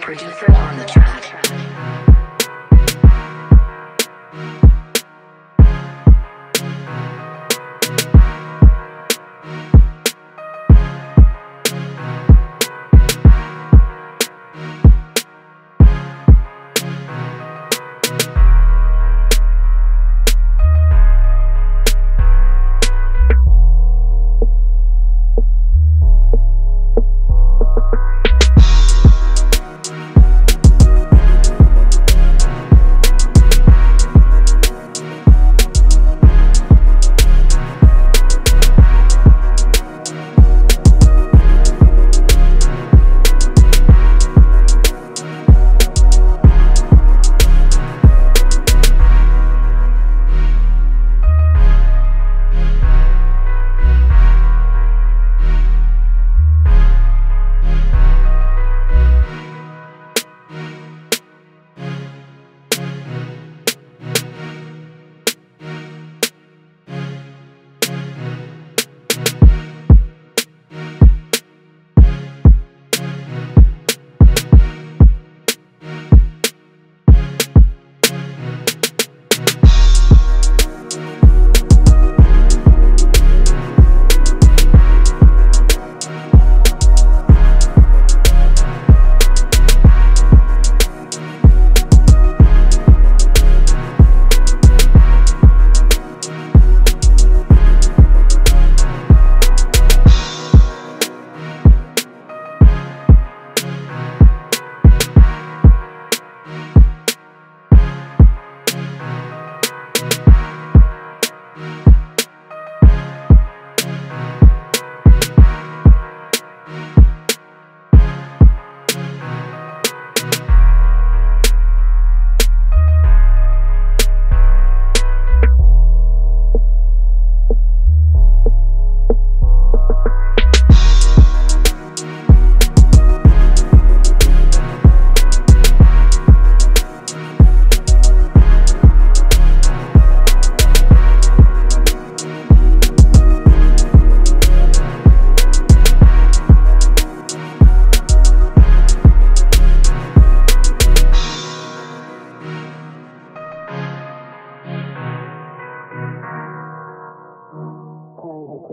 Producer on the track.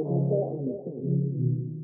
I don't understand.